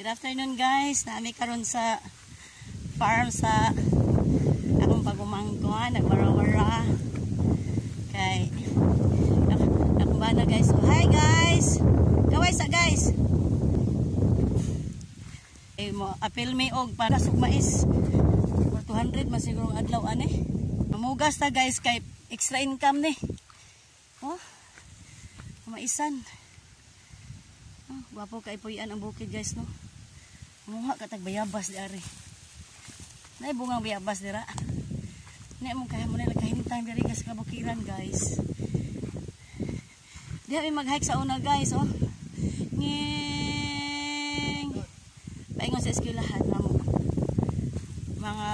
Good afternoon guys. Nami karon sa farm sa akong pagumangkuan, nagwara-wara. Kay nak nakubana guys. So, hi guys. Kaway sa guys. Eh mo apil mi og para sa mais. 200 man adlaw ani. Mamugas ta guys kay extra income ni. Oh. Maisan. Oh, gwapo kay puyan ang bukid guys no. Muha ka tag bayabas di ari. Nay bungang bayabas dira. Nay mo kaya mo nila kahintang diri sa kabukiran guys. Di kami mag-hike sa una guys oh. Nging. Paingon sa eskwelahan na mo. Mga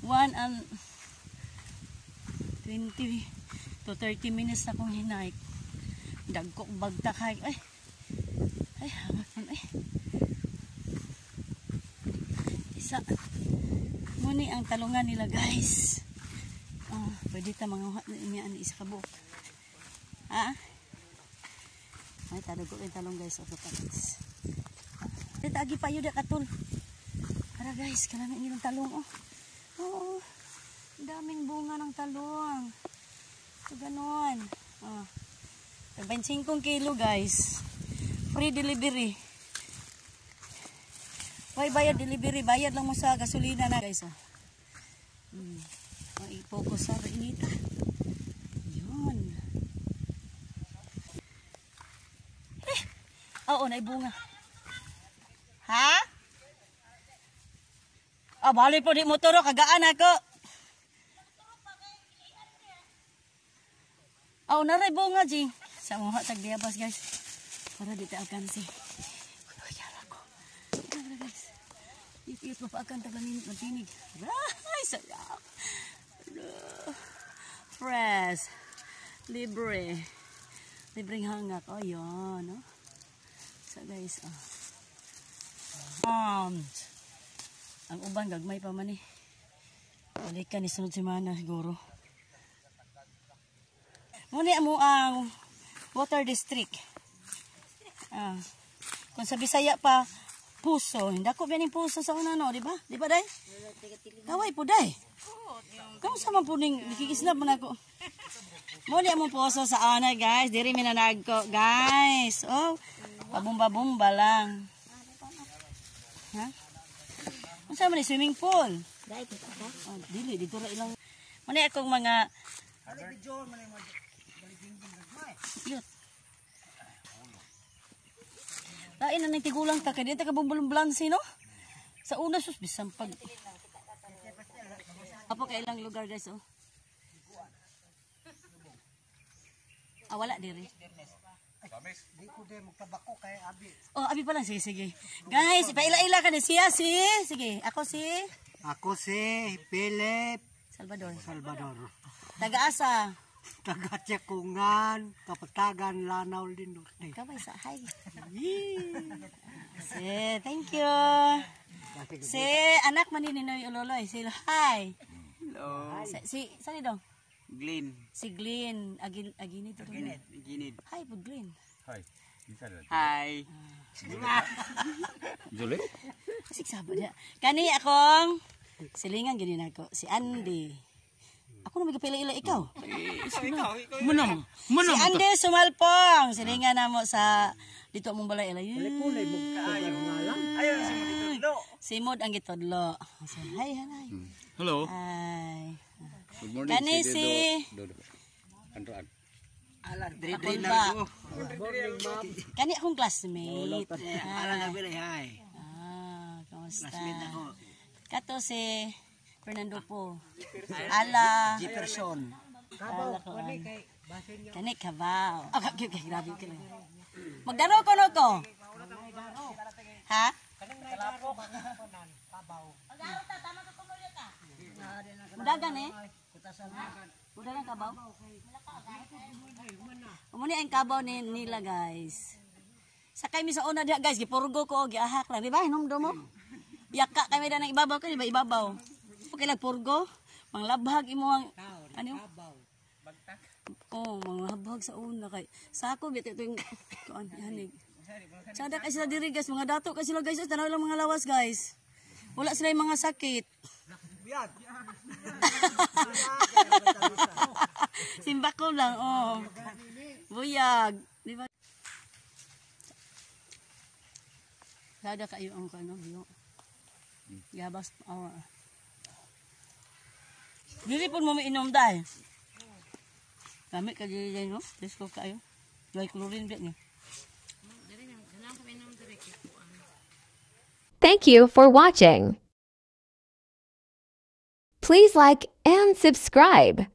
1 and 20 to 30 minutes na kong hinike. Dagkok bagtak hike. Ay. Ay, hangat man ay. Isa. Muni ang talungan nila guys. Oh, pwede ta mga ani isa ka buok. Ha? Ay, tadugo yung talong guys. Oto patis. Ay, tagi pa yun katul. Para guys, kailangan nilang talong oh. Oo. Ang daming bunga ng talong. So, ganon. Oh. 25 kilo guys. Free delivery. Why bayad delivery? Bayad lang mo sa gasolina na guys. Oh. Hmm. Oh, i-focus sa inita. Yun. Eh. Oo, naibunga. Ha? Ah, bali po di motor kagaan ako. Oh, naray bunga, Ji. Sa mga tag diabas, guys. Para di ta alkansi. Kuno yara ko. Tara, guys. Ipit pa pa akan tagamin magtinig. Ay, sayang. Fresh. Libre. Libreng hangak. Oh, yun. So, guys, oh. Um, ang uban, gagmay pa man eh. Balik ka ni sunod semana siguro. Muna mo ang water district. Ah. Kung sa Bisaya pa, puso. Hindi ako biyaning puso sa una, no? Di ba? Di ba, day? Kaway po, day. Kamu sa man po ning nakikisnap man ako. Muna mo puso sa ana, guys. Diri minanag ko, guys. Oh, pabumba-bumba lang. Ha? Ano sa man swimming pool? Dahil kita ka. Oh, dili, dito ra ilang... Muna akong mga... Yut. Lain na tigulang ta kaya ka bumbulong-blansi no? Sa una sus bisan pag Apo kay ilang lugar guys oh. Ah wala diri. Di ko din magtabako kay Abi. Oh, abi pa lang sige sige. Guys, paila-ila ka ni siya si. Sige, ako si Ako si Philip Salvador. Salvador. Taga-asa. Taga Tiyakungan, Kapatagan, Lanao din Norte. Kamay sa hi. Si, thank you. Si anak man ni Ninoy Uloloy. Si hi. Hello. Si, si saan dong? Glenn. Si Glenn. Agin, aginit. Aginit. Ginid. Hi po Glenn. Hi. Julie? Kasi sabad ya. Kani akong silingan ganin ako. Si Andy. Ako na magpila-ila ikaw. Munam. Si Andy Sumalpong. Silingan na mo sa dito mong balay ila. Kulay mo ngalan. Ayun si Matitudlo. Si Mod ang gitodlo. So, hi, hi. Hello. Hi. Good morning. Kani si. Androan. Ala, diri Apol diri ba? lang ko. Kani akong classmate. Hi. Ah, kamusta? Classmate ako. Kato si Fernando po. Ala. Jefferson. Ko. an. Kani kabaw. Ah, okay, okay, grabe ka lang. Magdaro ko no ko. Ha? Mudagan eh. Mudagan kabaw. Umuni ang kabaw ni nila guys. Sakay mi sa una diha guys, gipurgo ko giahak lang, di ba? Hinumdo mo. Yaka kami da ng ibabaw kani ba ibabaw. Lang purgo. Manglabhag imo ang ano? Oh, mga habag sa una kay sa ako bit ito yung kuan hanig. Sada kasi sila diri guys, mga dato kasi sila guys, oh, tanaw lang mga lawas guys. Wala sila yung mga sakit. Simba ko lang, oh. Buyag. Di ba? Sada kayo ang kano, biyo. Yabas, oh. Dili mo. Kami no? Kayo. Chlorine niya. Thank you for watching. Please like and subscribe.